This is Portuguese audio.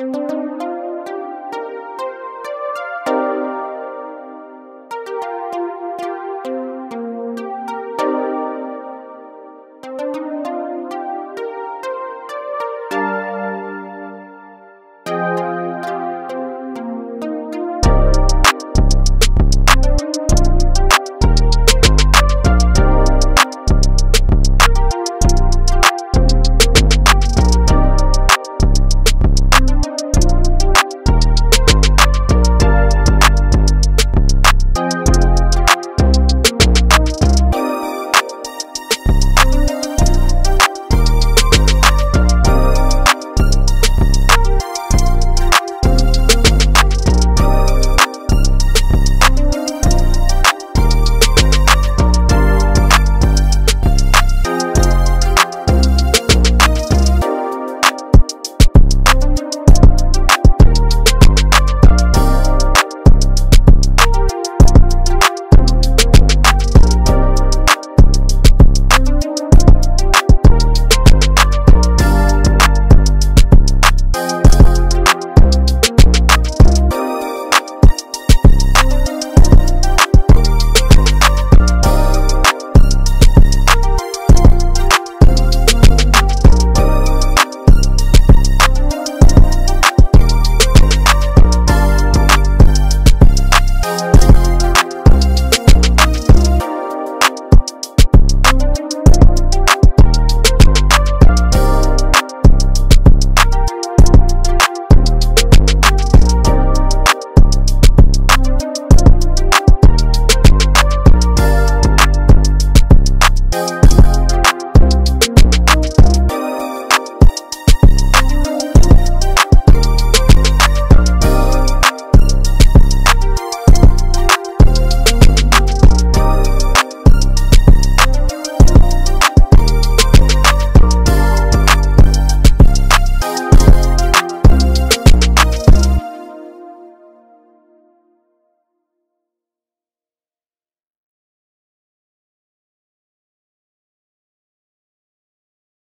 Música